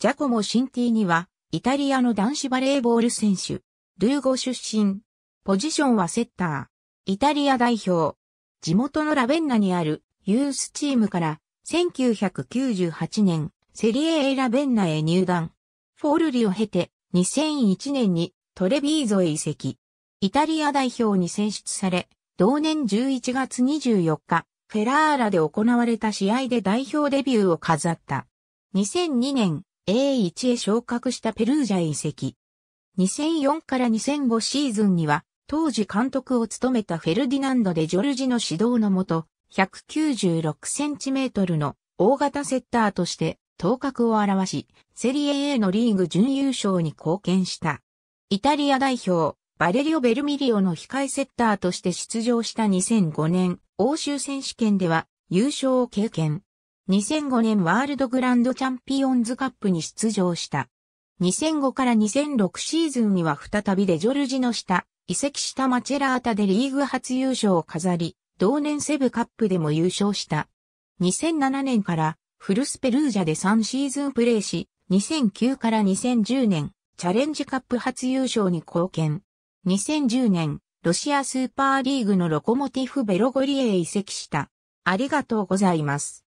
ジャコモ・シンティーニは、イタリアの男子バレーボール選手、ルーゴ出身。ポジションはセッター。イタリア代表。地元のラベンナにあるユースチームから1998年セリエ Aラベンナへ入団。フォルリを経て2001年にトレビーゾへ移籍。イタリア代表に選出され、同年11月24日、フェラーラで行われた試合で代表デビューを飾った。2002年、A1 へ昇格したペルージャ移籍。2004から2005シーズンには、当時監督を務めたフェルディナンドでジョルジの指導のもと、196センチメートルの大型セッターとして頭角を現し、セリエ A のリーグ準優勝に貢献した。イタリア代表、バレリオ・ベルミリオの控えセッターとして出場した2005年、欧州選手権では優勝を経験。2005年ワールドグランドチャンピオンズカップに出場した。2005から2006シーズンには再びでジョルジの下、移籍したマチェラータでリーグ初優勝を飾り、同年セブカップでも優勝した。2007年からフルスペルージャで3シーズンプレーし、2009から2010年、チャレンジカップ初優勝に貢献。2010年、ロシアスーパーリーグのロコモティフベロゴリエへ移籍した。ありがとうございます。